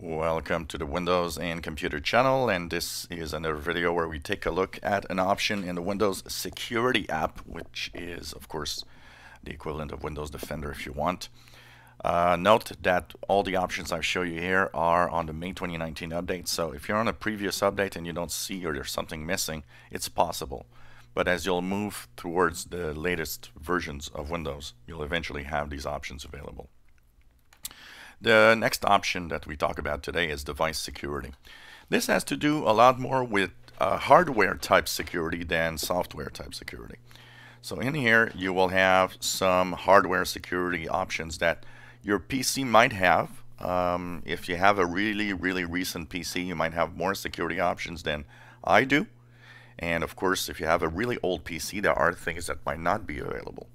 Welcome to the Windows and Computer channel and this is another video where we take a look at an option in the Windows Security app which is of course the equivalent of Windows Defender if you want. Uh, note that all the options I show you here are on the May 2019 update so if you're on a previous update and you don't see or there's something missing it's possible but as you'll move towards the latest versions of Windows you'll eventually have these options available. The next option that we talk about today is device security. This has to do a lot more with uh, hardware type security than software type security. So in here you will have some hardware security options that your PC might have. Um, if you have a really really recent PC you might have more security options than I do. And of course if you have a really old PC there are things that might not be available.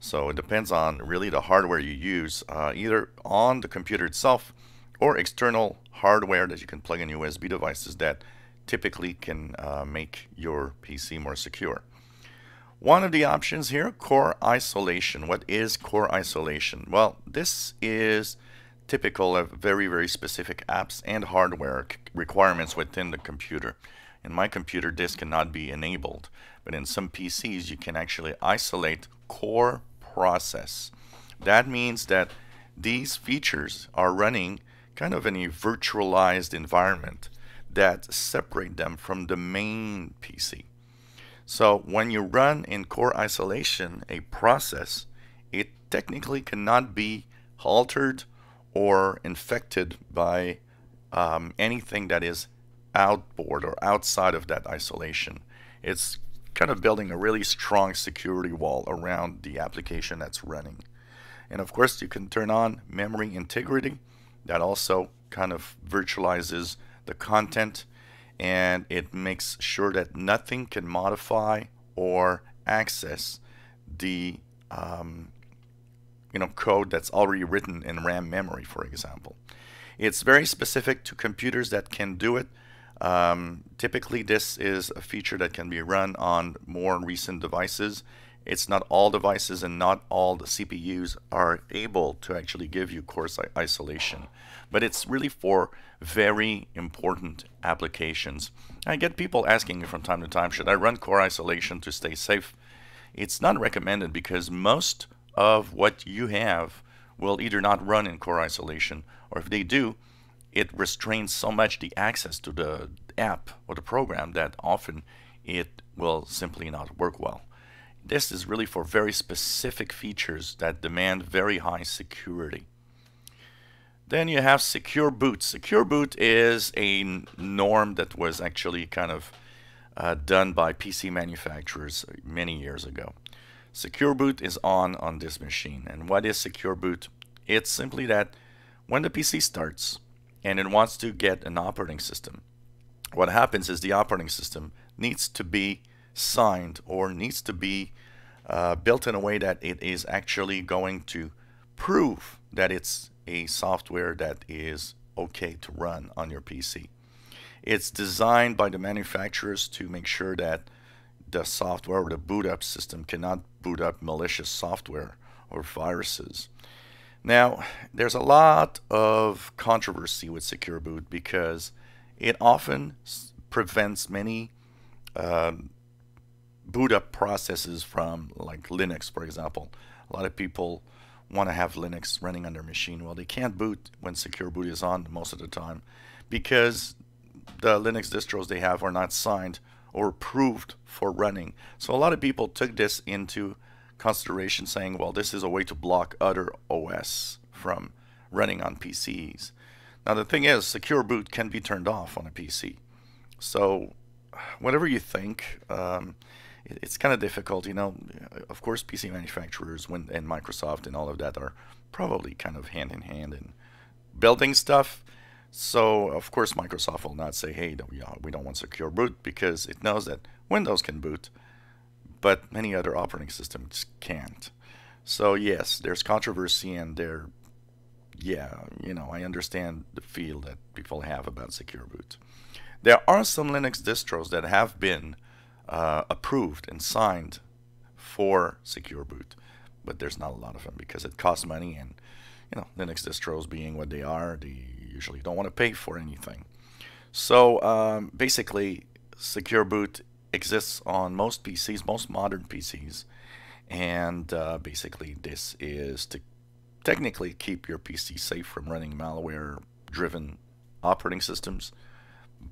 So it depends on really the hardware you use, uh, either on the computer itself or external hardware that you can plug in USB devices that typically can uh, make your PC more secure. One of the options here, core isolation. What is core isolation? Well, this is typical of very, very specific apps and hardware requirements within the computer. In my computer, this cannot be enabled, but in some PCs, you can actually isolate core process. That means that these features are running kind of in a virtualized environment that separate them from the main PC. So when you run in core isolation a process, it technically cannot be altered or infected by um, anything that is outboard or outside of that isolation. It's kind of building a really strong security wall around the application that's running. And of course, you can turn on memory integrity. That also kind of virtualizes the content and it makes sure that nothing can modify or access the um, you know code that's already written in RAM memory, for example. It's very specific to computers that can do it. Um, typically, this is a feature that can be run on more recent devices. It's not all devices and not all the CPUs are able to actually give you core isolation, but it's really for very important applications. I get people asking me from time to time, should I run core isolation to stay safe? It's not recommended because most of what you have will either not run in core isolation, or if they do, it restrains so much the access to the app or the program that often it will simply not work well. This is really for very specific features that demand very high security. Then you have Secure Boot. Secure Boot is a norm that was actually kind of uh, done by PC manufacturers many years ago. Secure Boot is on on this machine. And what is Secure Boot? It's simply that when the PC starts, and it wants to get an operating system. What happens is the operating system needs to be signed or needs to be uh, built in a way that it is actually going to prove that it's a software that is okay to run on your PC. It's designed by the manufacturers to make sure that the software or the boot up system cannot boot up malicious software or viruses. Now, there's a lot of controversy with Secure Boot because it often prevents many um, boot up processes from like Linux, for example. A lot of people want to have Linux running on their machine. Well, they can't boot when Secure Boot is on most of the time because the Linux distros they have are not signed or approved for running. So a lot of people took this into consideration saying, well, this is a way to block other OS from running on PCs. Now, the thing is, secure boot can be turned off on a PC. So, whatever you think, um, it, it's kind of difficult. You know, of course, PC manufacturers and Microsoft and all of that are probably kind of hand in hand in building stuff. So, of course, Microsoft will not say, hey, we don't want secure boot because it knows that Windows can boot but many other operating systems can't. So yes, there's controversy and there, yeah, you know, I understand the feel that people have about Secure Boot. There are some Linux distros that have been uh, approved and signed for Secure Boot, but there's not a lot of them because it costs money and, you know, Linux distros being what they are, they usually don't want to pay for anything. So um, basically, Secure Boot exists on most PCs, most modern PCs, and uh, basically this is to technically keep your PC safe from running malware-driven operating systems.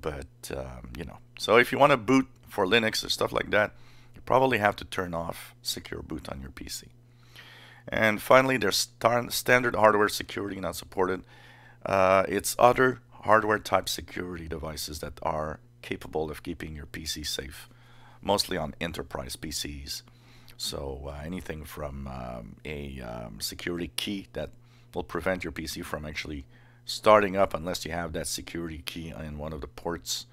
But um, you know, so if you want to boot for Linux or stuff like that, you probably have to turn off Secure Boot on your PC. And finally, there's standard hardware security not supported. Uh, it's other hardware type security devices that are capable of keeping your PC safe, mostly on enterprise PCs. So uh, anything from um, a um, security key that will prevent your PC from actually starting up unless you have that security key in one of the ports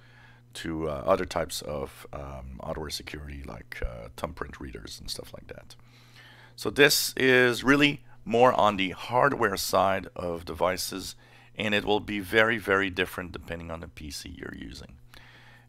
to uh, other types of um, hardware security like uh, thumbprint readers and stuff like that. So this is really more on the hardware side of devices and it will be very very different depending on the PC you're using.